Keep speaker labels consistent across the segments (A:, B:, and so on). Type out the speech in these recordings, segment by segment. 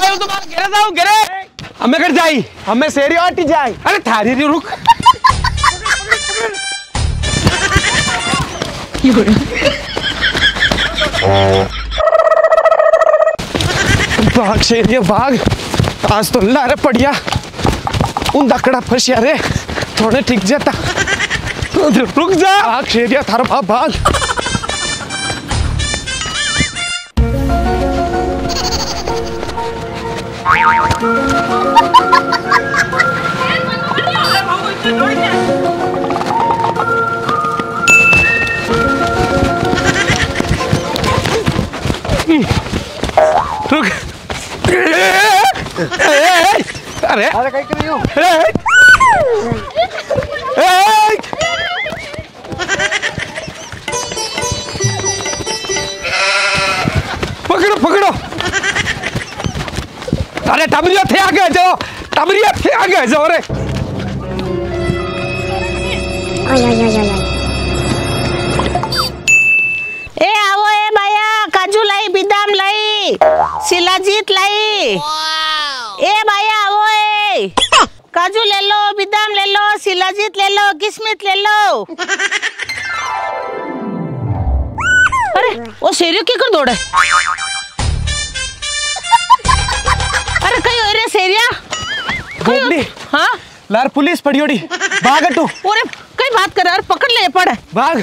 A: आयो तो बाहर घेरे जाओ घेरे। हमें कर जाई
B: हमें शेरी हटी जाए
A: अरे थारी रे रुक।
B: भाग शेरी भाग आज तो अल्लाह रे पड़िया। उन दकड़ा फंसिया रे। थोड़े ठीक जाता।
A: रुक जा।
B: भाग शेरिया थारो भाग भाग
A: रुक अरे
B: अरे कहीं कर रही हूँ
A: पकड़ो पकड़ो अरे टबरिया थे आगे जाओ टबरिया थे आगे जाओ रे
C: એ शिलाजीत लाई। ए भैया वो हाँ। काजू ले लो बिदाम ले लो शिलाजीत ले लो किस्मित ले लो। अरे वो शेरियो की कर दौड़े अरे कहीं अरे शेरिया?
B: गोगली
C: हाँ?
B: लार पुलिस पड़ी होड़ी भाग तू
C: अरे कहीं बात कर रहा है पकड़ ले पड़
B: भाग।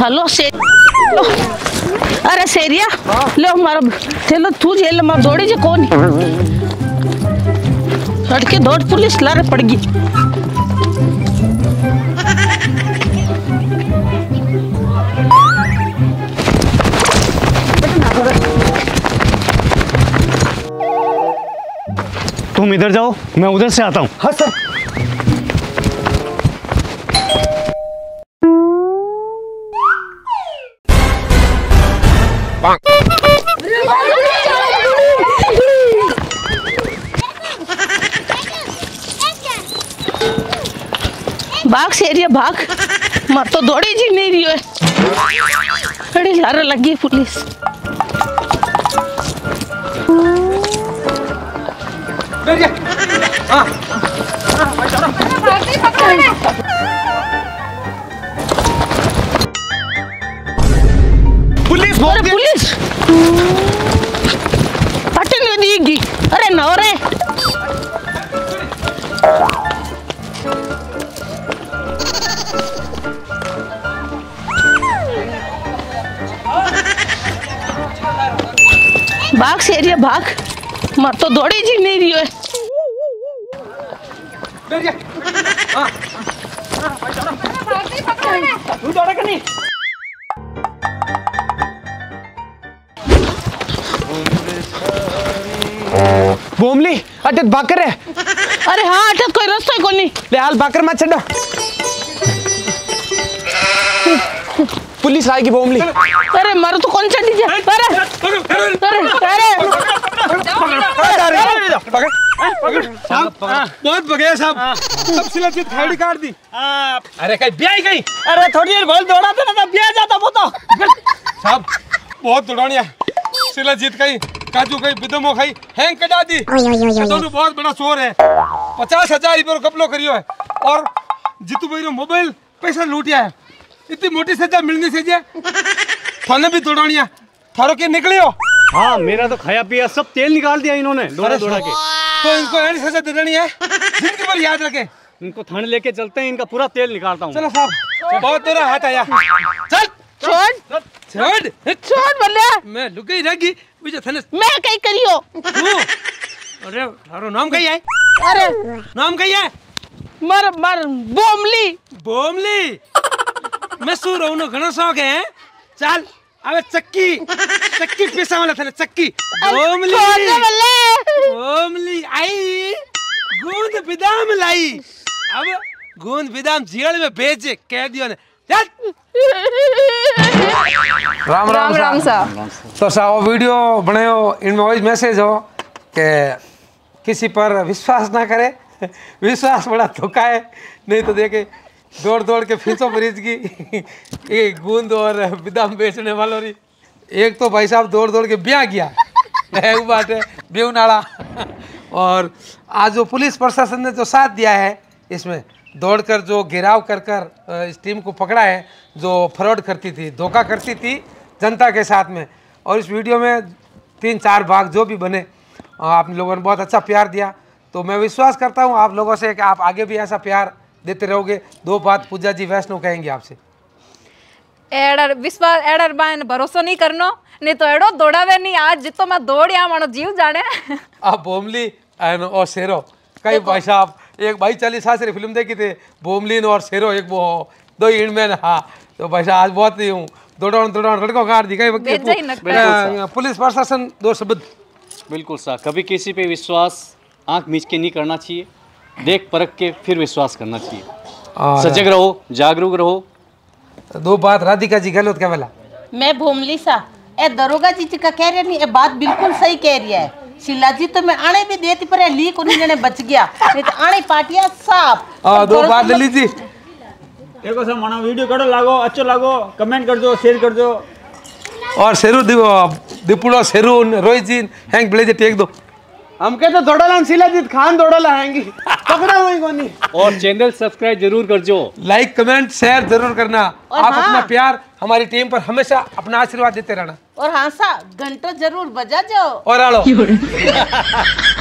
C: हेलो से अरे सेरिया लो मारो चलो तू जेल में दौड़ी जे कौन? लड़के दौड़ पुलिस लारे पड़गी
D: तुम इधर जाओ मैं उधर से आता हूँ।
B: हाँ सर।
C: भाग सेरिया भाग। मर तो दौड़ी जी नहीं रही है अरे लारे लगी पुलिस।
B: पुलिस
C: अरे पुलिस? हटने देगी अरे नौरे भाग सेरिया भाग। मर तो दौड़ी जी नहीं रही है
B: बोमली अटे बाकर है।
C: अरे हाँ अटक कोई रास्ता ही कोनी।
B: ले हाल बाकर मत छड़ो। पुलिस आएगी बोमली।
C: अरे मारो तो कौन चढ़ी जा अरे अरे अरे
A: बहुत बगैर साहब। सब सिला चीज़ खाड़ी काट दी। अरे कहीं ब्याह गई
E: अरे थोड़ी देर बोल दौड़ा था ना ब्याह जाता वो तो।
A: साहब बहुत दौड़ानिया। सिला जीत गई काजू गई बिदमो खाई हैंग कटा दी। दोनों बहुत बड़ा शोर है। पचास हज़ार रुपये कपलो करियो है। और जीतू भाई रो मोबाइल पैसा लूटिया है इतनी मोटी सजा मिलनी चाहिए। थाने भी दौड़ानिया। थारो के निकलियो
D: हाँ। मेरा तो खाया पिया सब तेल निकाल दिया इन्होंने दौड़ा दौड़ा के।
A: तो इनको ऐसी सजा दे देनी है। ज़िंदगी भर याद रखें।
D: इनको थाने लेके चलते हैं इनका पूरा तेल निकालता हूँ।
A: चलो साहब बहुत तेरा हाथ आया। चल।
C: छोड़।
A: छोड़।
C: छोड़ बोले
A: मैं लुक गई मुझे थने
C: मैं कहीं करियो
A: तू। अरे थारो नाम कही है?
C: अरे।
A: नाम कही है?
C: मर मर बोमली।
A: बोमली। मैं सू रहूँ नो घणो शौक है? चल। अबे चक्की चक्की पैसा वाला थने चक्की। बोमली।
C: छोड़ दे बोले?
A: बोमली आई। गूंद बिदाम लाई। अब गूंद बिदाम जेल में भेजे कह दियो ने। चल। राम
F: राम राम सा।
A: तो सा वो वीडियो बनायो इनमें वही मैसेज हो कि किसी पर विश्वास ना करे विश्वास बड़ा धोखा है नहीं तो देखे दौड़ दौड़ के फीसों मरीज़ की ये गूंद और बिदाम बेचने वालों री। एक तो भाई साहब दौड़ दौड़ के ब्याह गया वो बात है बेऊ नाला और आज जो पुलिस प्रशासन ने जो साथ दिया है, इसमें दौड़कर जो घेराव कर कर इस टीम को पकड़ा है, जो फ्रॉड करती थी, धोखा करती थी जनता के साथ में। और इस वीडियो में तीन चार भाग जो भी बने आप लोगों ने बहुत अच्छा प्यार दिया। तो मैं विश्वास करता हूँ आप लोगों से कि आप आगे भी ऐसा प्यार देते रहोगे दो बात पूजा जी वैष्णव कहेंगे आपसे।
F: एडर विश्वास एडर बान भरोसो नहीं करनो नहीं तो एडो दौड़ावे नहीं आज जितो मैं दौड़िया मानो जीव जाने।
A: आप बोमली एंड और शेरो कई भाई साहब एक भाई चालीस साल से फ़िल्म देखी थी बोमलिन और शेरो एक वो दो इंडमैन हाँ तो भाई साहब आज बहुत ही हूँ। दौड़ाउन दौड़ाउन लड़कों कार दिखाई
F: ही
A: पुलिस प्रशासन दो शब्द
D: बिल्कुल सर कभी किसी पे विश्वास आँख मीच के नहीं करना चाहिए। देख परख के फिर विश्वास करना चाहिए। सजग रहो जागरूक रहो।
A: दो बात राधिका जी गलत क्या बोला
C: मैं भूमली सा। ए दरोगा जी जी का कह रहे नहीं ये बात बिल्कुल सही कह रही है। शिला जी तो मैं आने भी देती पर ये लीक उन्हीं जने बच गया। नहीं तो आने पाटिया साफ़।
A: आ, दो बात ललित जी
E: देखो सर मानो वीडियो कड़ो लागो अच्छो लागो कमेंट कर दो शेयर कर दो
A: और शेरू दीपुड़ो शेरू रोहित जी हैंग ब्लेजे टेक दो।
B: हम कहते दौड़ा लान शिलाजीत खान दौड़ा लाएँगी पकड़ा हुई कोनी।
D: और चैनल सब्सक्राइब ज़रूर कर जो
A: लाइक कमेंट शेयर ज़रूर करना। आप
C: हाँ।
A: अपना प्यार हमारी टीम पर हमेशा अपना आशीर्वाद देते रहना।
C: और हाँ सा घंटों ज़रूर बजा जाओ।
A: और आलो।